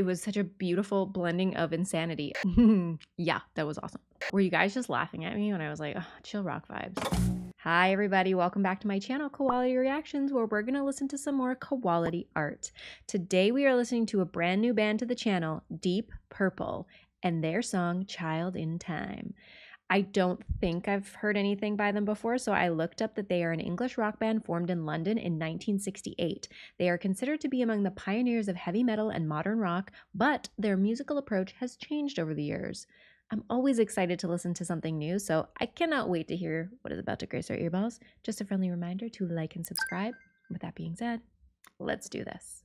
it was such a beautiful blending of insanity. yeah, that was awesome. Were you guys just laughing at me when I was like, oh, chill rock vibes? Hi, everybody. Welcome back to my channel, Koality Reactions, where we're going to listen to some more quality art. Today, we are listening to a brand new band to the channel, Deep Purple, and their song, Child in Time. I don't think I've heard anything by them before, so I looked up that they are an English rock band formed in London in 1968. They are considered to be among the pioneers of heavy metal and modern rock, but their musical approach has changed over the years. I'm always excited to listen to something new, so I cannot wait to hear what is about to grace our earballs. Just a friendly reminder to like and subscribe. With that being said, let's do this.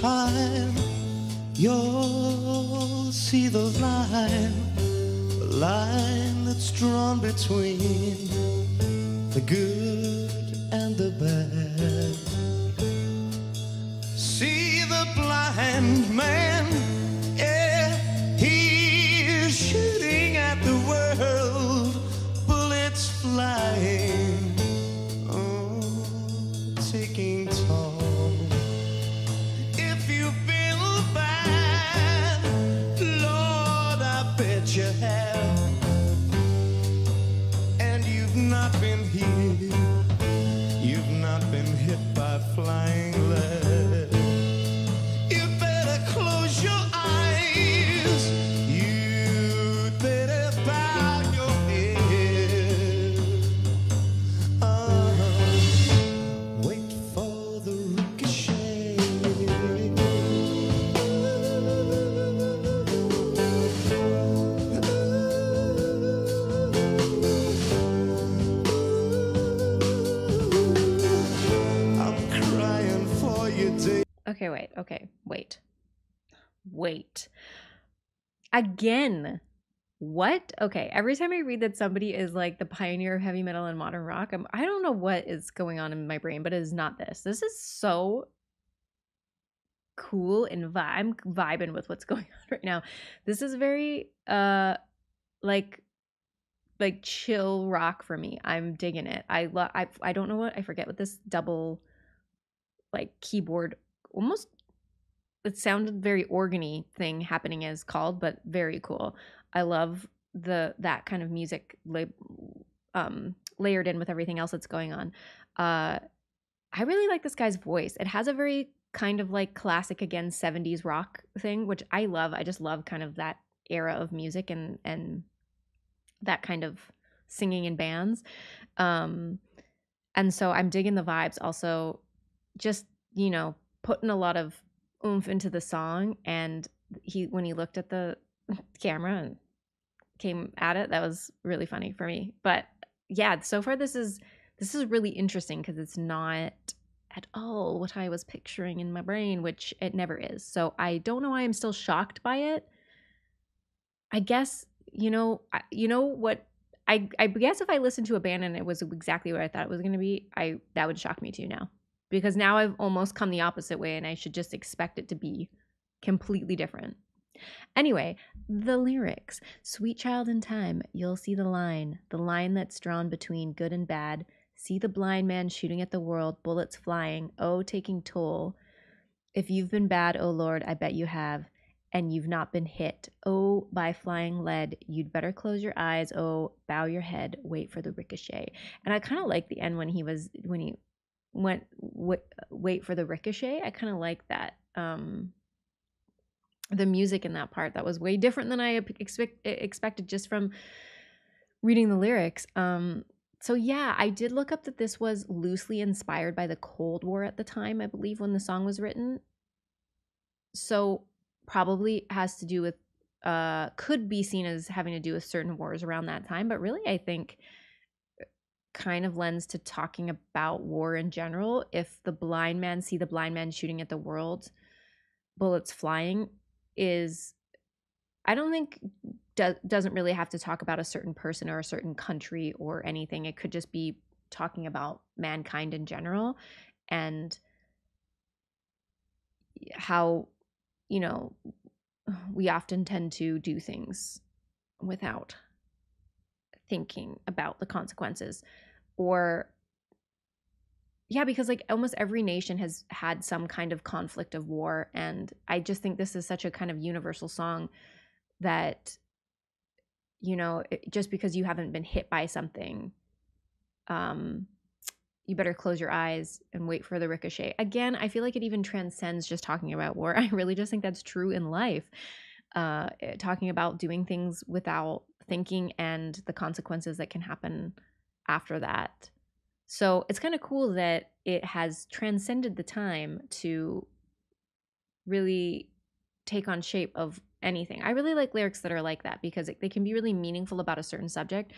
Time, you'll see the line, the line that's drawn between the good and the bad. See the blind man, Again. What? Okay, every time I read that somebody is like the pioneer of heavy metal and modern rock, I'm, I don't know what is going on in my brain, but it is not this. This is so cool and vi- I'm vibing with what's going on right now. This is very uh like like chill rock for me. I'm digging it. I love I I don't know what I forget what this double like keyboard almost it sounded very organy thing happening is called, but very cool. I love the that kind of music la- um layered in with everything else that's going on. Uh I really like this guy's voice. It has a very kind of like classic again 70s rock thing, which I love. I just love kind of that era of music and and that kind of singing in bands. Um and so I'm digging the vibes also just, you know, putting a lot of oomph into the song and he when he looked at the camera and came at it, that was really funny for me. But yeah, so far this is this is really interesting because it's not at all what I was picturing in my brain, which it never is. So I don't know why I'm still shocked by it. I guess you know, you know what I I guess if I listened to a band and it was exactly what I thought it was going to be, I that would shock me too now. Because now I've almost come the opposite way and I should just expect it to be completely different. Anyway, the lyrics. Sweet child in time, you'll see the line, the line that's drawn between good and bad. See the blind man shooting at the world, bullets flying, oh, taking toll. If you've been bad, oh Lord, I bet you have, and you've not been hit, oh, by flying lead, you'd better close your eyes, oh, bow your head, wait for the ricochet. And I kind of like the end when he was, when he went, wait, wait for the ricochet. I kind of like that. Um, the music in that part that was way different than I expect, expected just from reading the lyrics. Um, so yeah, I did look up that this was loosely inspired by the Cold War at the time, I believe, when the song was written. So probably has to do with uh could be seen as having to do with certain wars around that time, but really I think kind of lends to talking about war in general. If the blind man see the blind man shooting at the world, bullets flying is I don't think do, doesn't really have to talk about a certain person or a certain country or anything. It could just be talking about mankind in general and how you know we often tend to do things without thinking about the consequences or yeah because like almost every nation has had some kind of conflict of war and i just think this is such a kind of universal song that you know it, just because you haven't been hit by something um you better close your eyes and wait for the ricochet. Again i feel like it even transcends just talking about war. I really just think that's true in life uh eh, talking about doing things without thinking and the consequences that can happen after that so it's kind of cool that it has transcended the time to really take on shape of anything. I really like lyrics that are like that because they can be really meaningful about a certain subject,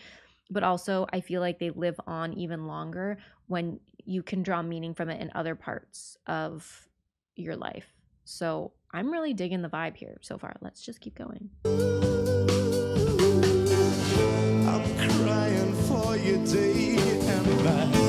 but also I feel like they live on even longer when you can draw meaning from it in other parts of your life. So I'm really digging the vibe here so far. Let's just keep going. Day and night.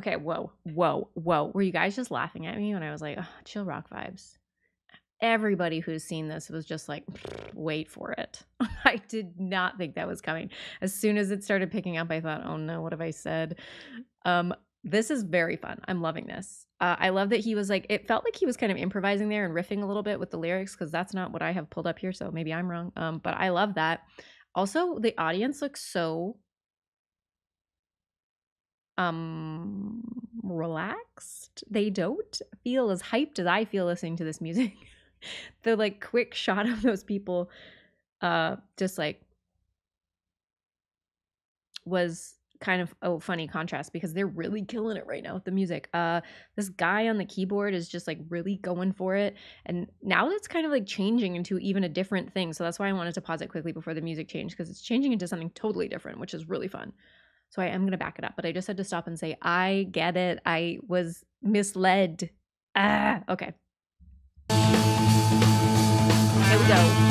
Okay, whoa, whoa, whoa. Were you guys just laughing at me when I was like, oh, chill rock vibes? Everybody who's seen this was just like, wait for it. I did not think that was coming. As soon as it started picking up, I thought, oh no, what have I said? Um, this is very fun. I'm loving this. Uh, I love that he was like, it felt like he was kind of improvising there and riffing a little bit with the lyrics because that's not what I have pulled up here. So maybe I'm wrong. Um, but I love that. Also, the audience looks so um relaxed. They don't feel as hyped as I feel listening to this music. the like quick shot of those people uh just like was kind of a funny contrast because they're really killing it right now with the music. Uh this guy on the keyboard is just like really going for it and now it's kind of like changing into even a different thing. So that's why I wanted to pause it quickly before the music changed because it's changing into something totally different, which is really fun. So I am going to back it up, but I just had to stop and say, I get it. I was misled. Ah, okay. Here we go.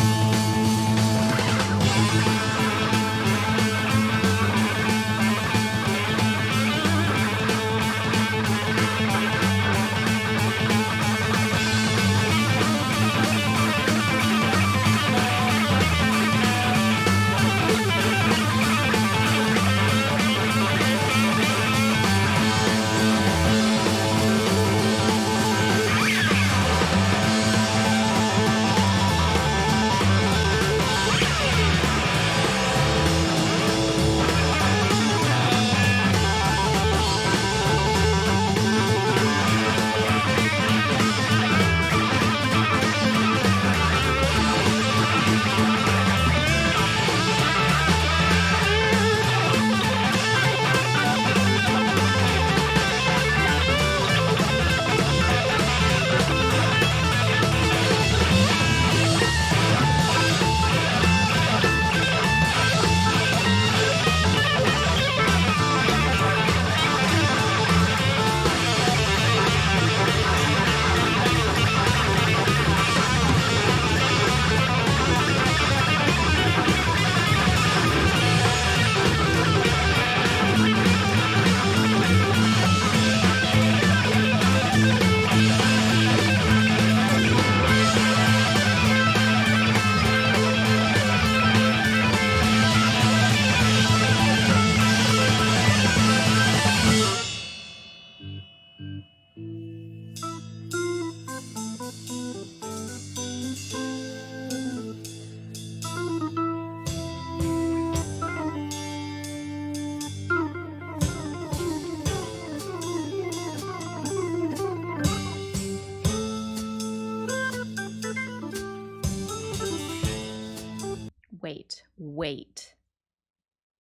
Wait, wait.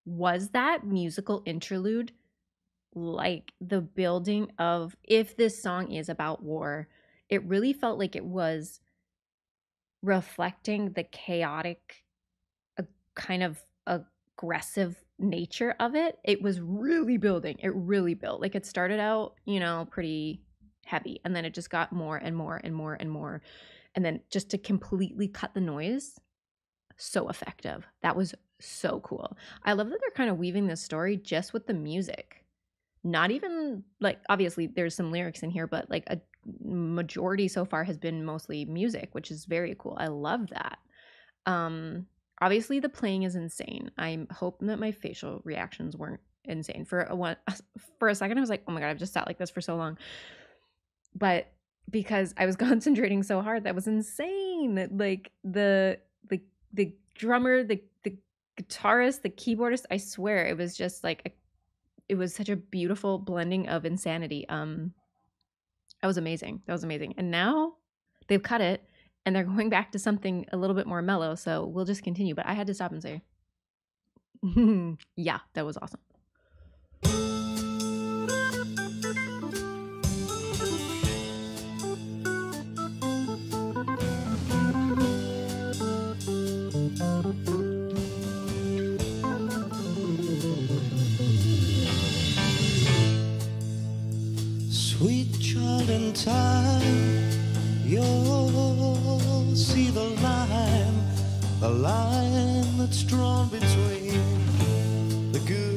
Was that musical interlude like the building of if this song is about war, it really felt like it was reflecting the chaotic uh, kind of aggressive nature of it. It was really building. It really built. Like it started out, you know, pretty heavy and then it just got more and more and more and more. And then just to completely cut the noise, so effective. That was so cool. I love that they're kind of weaving this story just with the music. Not even like obviously there's some lyrics in here, but like a majority so far has been mostly music, which is very cool. I love that. Um obviously the playing is insane. I'm hoping that my facial reactions weren't insane. For a one for a second I was like, "Oh my god, I've just sat like this for so long." But because I was concentrating so hard, that was insane. Like the the the drummer, the the guitarist, the keyboardist, I swear it was just like a, it was such a beautiful blending of insanity. Um that was amazing. That was amazing. And now they've cut it and they're going back to something a little bit more mellow, so we'll just continue, but I had to stop and say yeah, that was awesome. Time, you'll see the line, the line that's drawn between the good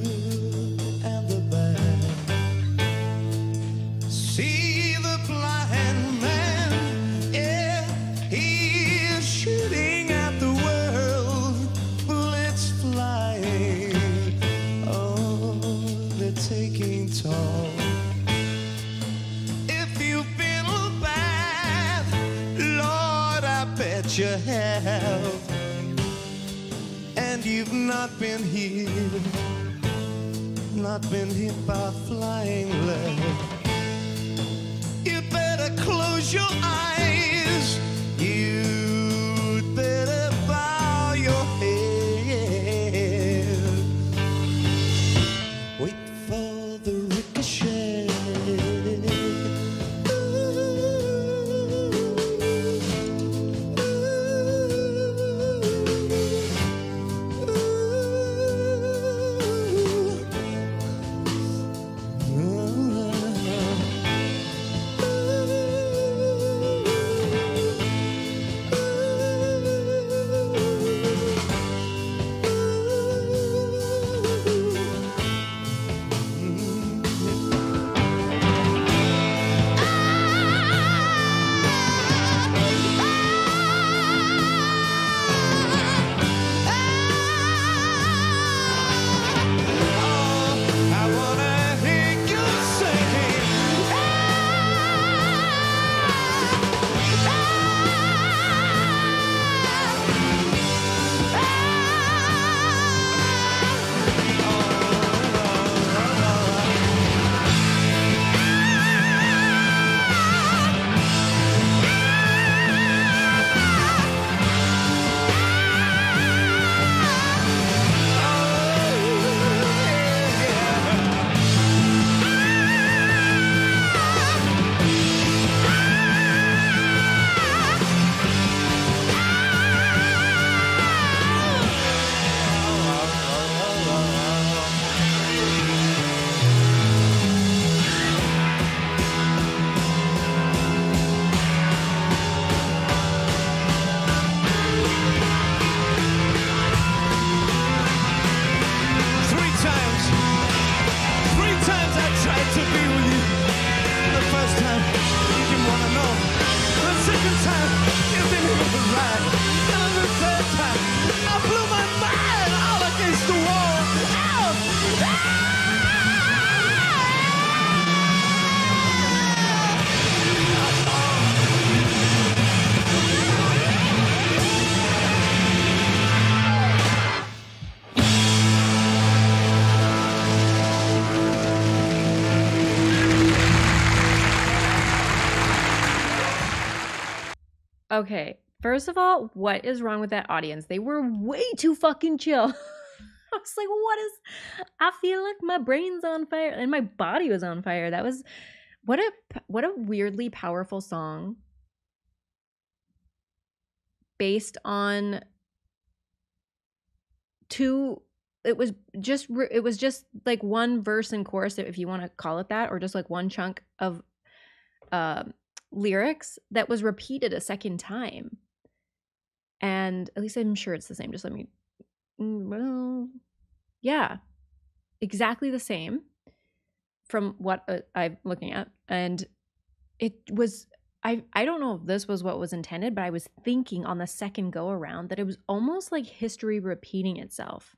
Okay, First of all, what is wrong with that audience? They were way too fucking chill. I was like, what is I feel like my brain's on fire and my body was on fire. That was what a what a weirdly powerful song based on two it was just it was just like one verse and chorus if you want to call it that or just like one chunk of uh, lyrics that was repeated a second time and at least i'm sure it's the same just let me mm, well yeah exactly the same from what uh, i'm looking at and it was I, I don't know if this was what was intended, but I was thinking on the second go around that it was almost like history repeating itself.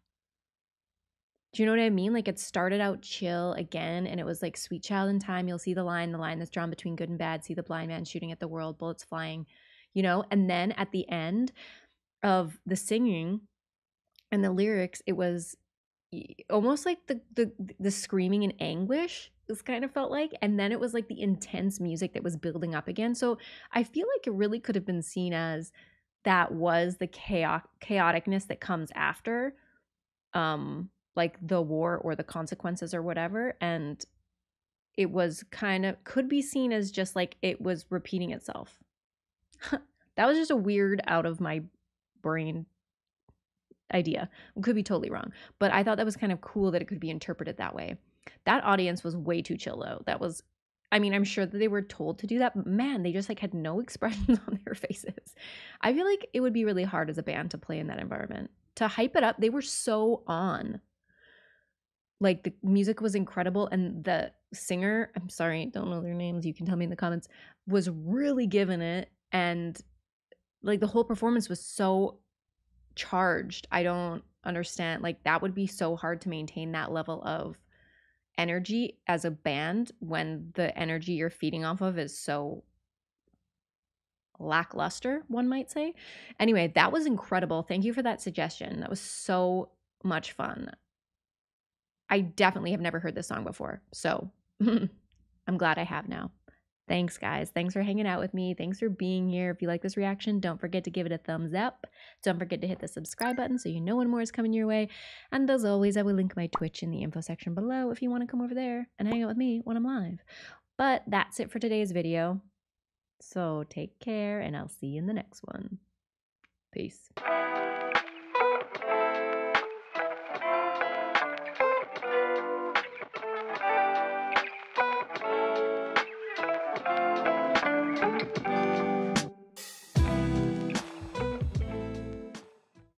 Do you know what I mean? Like it started out chill again, and it was like Sweet Child in Time. You'll see the line, the line that's drawn between good and bad. See the blind man shooting at the world, bullets flying, you know? And then at the end of the singing and the lyrics, it was almost like the the the screaming in anguish this kind of felt like and then it was like the intense music that was building up again so i feel like it really could have been seen as that was the chaos chaoticness that comes after um like the war or the consequences or whatever and it was kind of could be seen as just like it was repeating itself. That was just a weird out of my brain idea. Could be totally wrong but i thought that was kind of cool that it could be interpreted that way. That audience was way too chill though. That was I mean, I'm sure that they were told to do that, but man, they just like had no expressions on their faces. I feel like it would be really hard as a band to play in that environment. To hype it up, they were so on like the music was incredible and the singer i'm sorry don't know their names you can tell me in the comments was really giving it and like the whole performance was so charged i don't understand like that would be so hard to maintain that level of energy as a band when the energy you're feeding off of is so lackluster one might say. Anyway that was incredible. Thank you for that suggestion. That was so much fun I definitely have never heard this song before. So I'm glad I have now. Thanks, guys. Thanks for hanging out with me. Thanks for being here. If you like this reaction, don't forget to give it a thumbs up. Don't forget to hit the subscribe button so you know when more is coming your way. And as always, I will link my Twitch in the info section below if you want to come over there and hang out with me when I'm live. But that's it for today's video. So take care, and I'll see you in the next one. Peace.